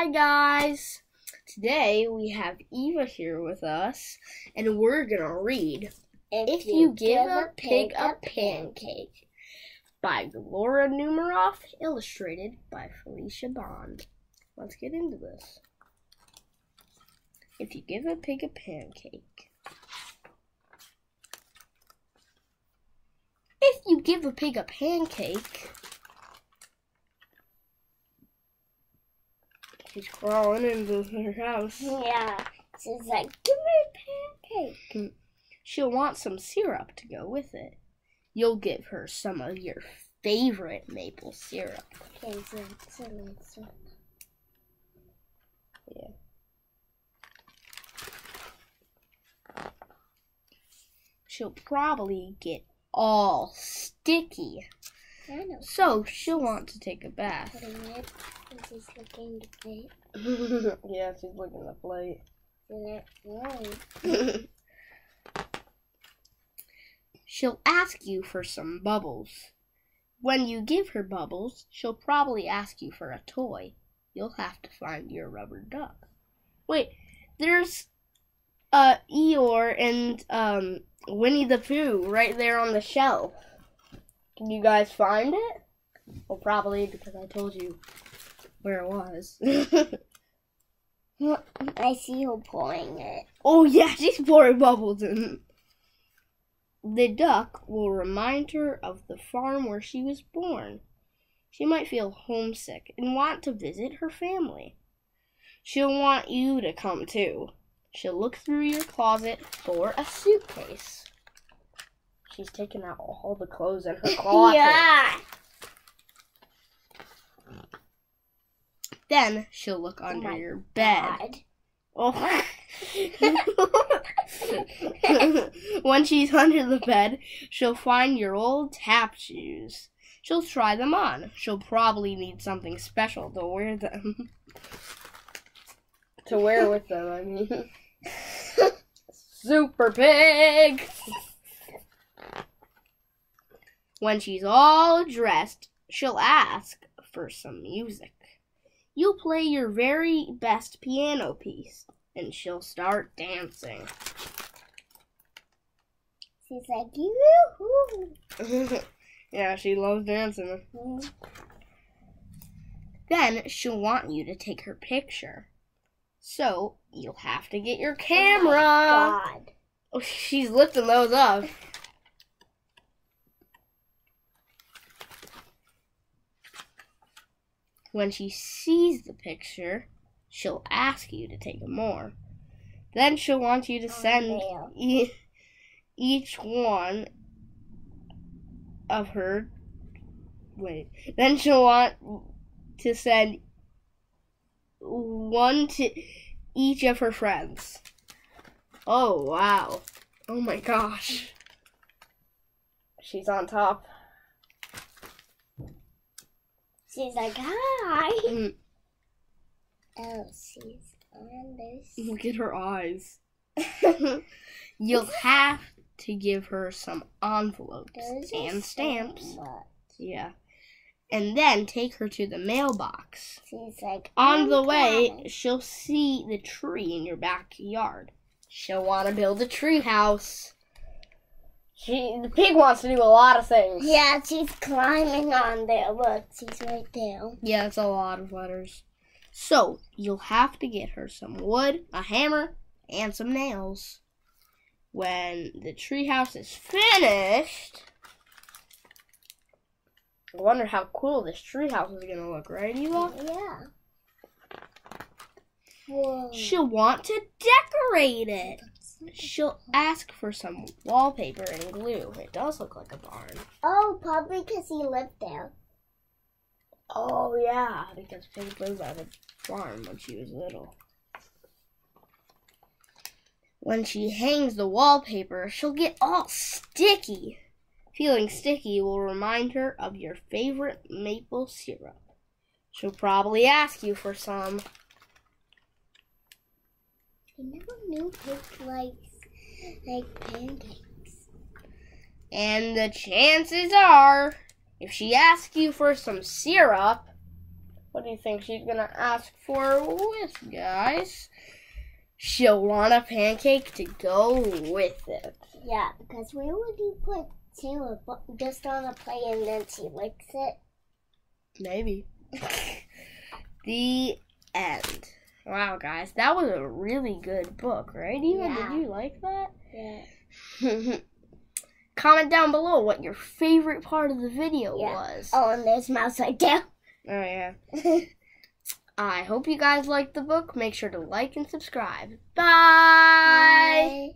Hi guys! Today we have Eva here with us and we're gonna read If, You Give a Pig a Pancake by Laura Numeroff, illustrated by Felicia Bond. Let's get into this. If you give a pig a pancake. If you give a pig a pancake, She's crawling into her house. Yeah. She's like, give me a pancake. Mm. She'll want some syrup to go with it. You'll give her some of your favorite maple syrup. Okay, so, so, so. Yeah. She'll probably get all sticky. I know. So she'll want to take a bath. Putting it, and she's looking to plate. yeah, she's looking the plate. And it, right. She'll ask you for some bubbles. When you give her bubbles, she'll probably ask you for a toy. You'll have to find your rubber duck. Wait, there's uh Eeyore and um Winnie the Pooh right there on the shelf. Can you guys find it? Well, probably because I told you where it was. I see her pouring it. Oh yeah, she's pouring bubbles in. The duck will remind her of the farm where she was born. She might feel homesick and want to visit her family. She'll want you to come too. She'll look through your closet for a suitcase. She's taking out all the clothes in her closet. Yeah. Then she'll look under my your bed. God. Oh. when she's under the bed, she'll find your old tap shoes. She'll try them on. She'll probably need something special to wear them. to wear with them, I mean. Super pig! When she's all dressed, she'll ask for some music. You play your very best piano piece, and she'll start dancing. She's like, yoo-hoo. yeah, she loves dancing. Mm. Then she'll want you to take her picture. So you'll have to get your camera. God. Oh, she's lifting those up. When she sees the picture, she'll ask you to take more. Then she'll want you to oh, send e- each one of her. Wait. Then she'll want to send one to each of her friends. Oh, wow. Oh my gosh. She's on top. She's like, hi. Mm, Oh, she's on this. Look at her eyes. You'll have to give her some envelopes Those and so stamps. much. Yeah. And then take her to the mailbox. She's like, On I'm the way, coming. she'll see the tree in your backyard. She'll want to build a tree house. She, the pig wants to do a lot of things. Yeah, she's climbing on there. Look, she's right there. Yeah, it's a lot of letters. So, you'll have to get her some wood, a hammer, and some nails. When the treehouse is finished, I wonder how cool this treehouse is gonna look, right, Eva? Yeah. Whoa. She'll want to decorate it. She'll ask for some wallpaper and glue. It does look like a barn. Oh, probably because he lived there. Oh yeah, because Pig lived at a farm when she was little. When she hangs the wallpaper, she'll get all sticky. Feeling sticky will remind her of your favorite maple syrup. She'll probably ask you for some. I never knew pigs likes like pancakes. And the chances are, if she asks you for some syrup, What do you think she's gonna ask for with, guys? She'll want a pancake to go with it. Yeah, because where would you put two just on a plate and then she licks it? Maybe. the end. Wow, guys, that was a really good book, right? Eva Yeah. did you like that? Yeah. Comment down below what your favorite part of the video Yeah. was. Oh, and there's mouse right there. Oh yeah. I hope you guys liked the book. Make sure to like and subscribe. Bye. Bye.